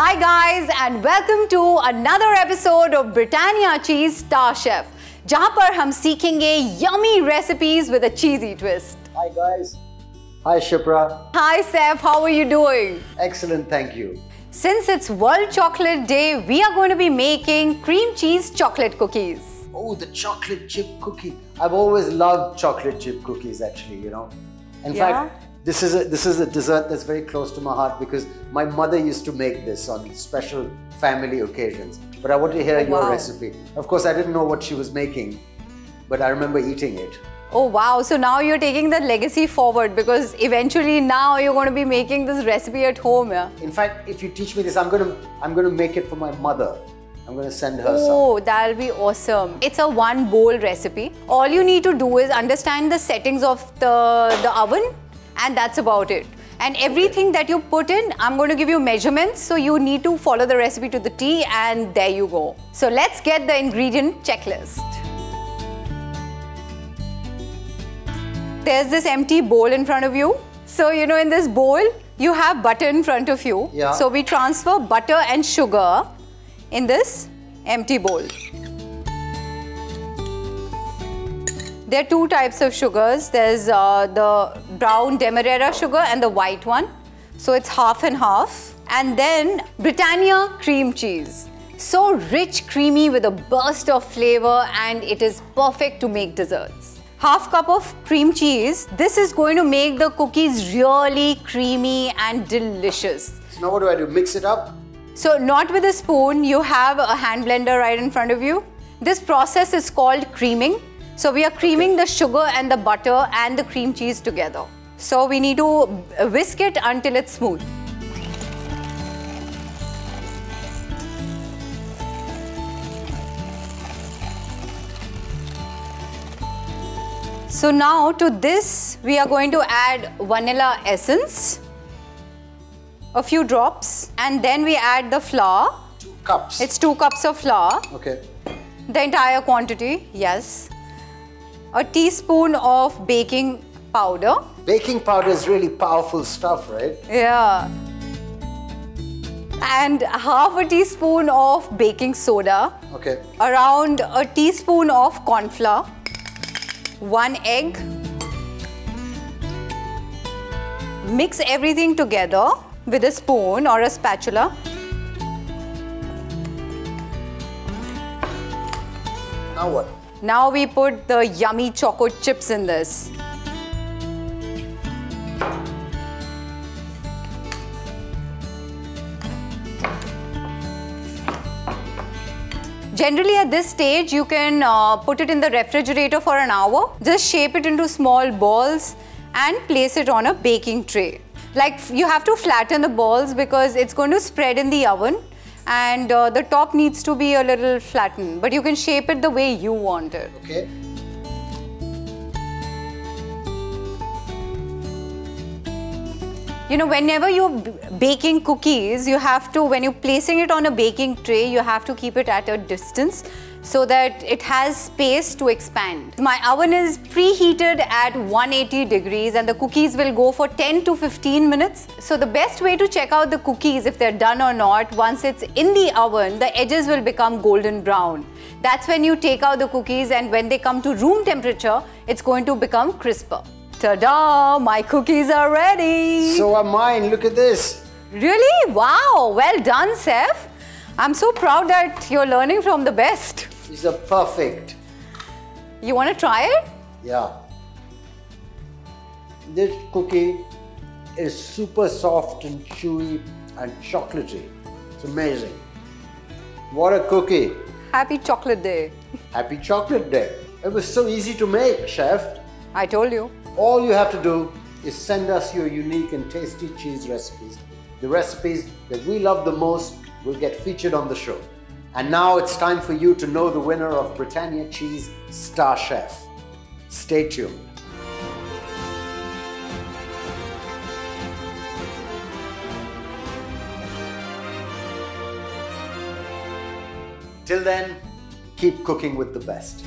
Hi guys and welcome to another episode of Britannia Cheese Star Chef जहां पर हम सीखेंगे yummy recipes with a cheesy twist. Hi guys. Hi Shipra. Hi Saif, how are you doing? Excellent, thank you. Since it's World Chocolate Day, we are going to be making cream cheese chocolate cookies. Oh, the chocolate chip cookie. I've always loved chocolate chip cookies actually, you know. In Yeah? fact, this is a this is a dessert that's very close to my heart because my mother used to make this on special family occasions. But I want to hear Oh, your wow. recipe. Of course, I didn't know what she was making, but I remember eating it. Oh wow, so now you're taking the legacy forward because eventually now you're going to be making this recipe at home, yeah? In fact, if you teach me this, I'm gonna I'm gonna make it for my mother. I'm gonna send her some. Oh, that'll be awesome. It's a one bowl recipe. All you need to do is understand the settings of the, the oven and that's about it. And everything that you put in, I'm going to give you measurements. So you need to follow the recipe to the T and there you go. So let's get the ingredient checklist. There's this empty bowl in front of you. So, you know, in this bowl, you have butter in front of you. Yeah. So we transfer butter and sugar in this empty bowl. There are two types of sugars. There's uh, the brown demerara sugar and the white one. So it's half and half. And then Britannia cream cheese. So rich, creamy with a burst of flavor and it is perfect to make desserts. Half cup of cream cheese. This is going to make the cookies really creamy and delicious. So now what do I do? Mix it up? So not with a spoon, you have a hand blender right in front of you. This process is called creaming. So we are creaming the sugar and the butter and the cream cheese together. So we need to uh, whisk it until it's smooth. So now to this, we are going to add vanilla essence a few drops and then we add the flour. Two cups. It's two cups of flour, okay. the entire quantity, yes. A teaspoon of baking powder, Baking powder is really powerful stuff, right? yeah. And half a teaspoon of baking soda, Okay. around a teaspoon of corn flour, one egg. Mix everything together with a spoon or a spatula. Now what? Now we put the yummy choco chips in this. Generally at this stage you can uh, put it in the refrigerator for an hour. Just shape it into small balls and place it on a baking tray. Like you have to flatten the balls because it's going to spread in the oven and uh, the top needs to be a little flattened but you can shape it the way you want it. Okay. You know, whenever you're baking cookies, you have to, when you're placing it on a baking tray, you have to keep it at a distance so that it has space to expand. My oven is preheated at 180 degrees and the cookies will go for 10 to 15 minutes. So the best way to check out the cookies if they're done or not, once it's in the oven, the edges will become golden brown. That's when you take out the cookies and when they come to room temperature, it's going to become crisper. Ta-da! My cookies are ready! So are mine. Look at this. Really? Wow! Well done, Saif. I'm so proud that you're learning from the best. These are perfect. You want to try it? Yeah. This cookie is super soft and chewy and chocolatey. It's amazing. What a cookie. Happy Chocolate Day. Happy Chocolate Day. It was so easy to make, chef. I told you. All you have to do is send us your unique and tasty cheese recipes. The recipes that we love the most will get featured on the show. And now it's time for you to know the winner of Britannia Cheese Star Chef. Stay tuned. Till then, keep cooking with the best.